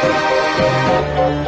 Música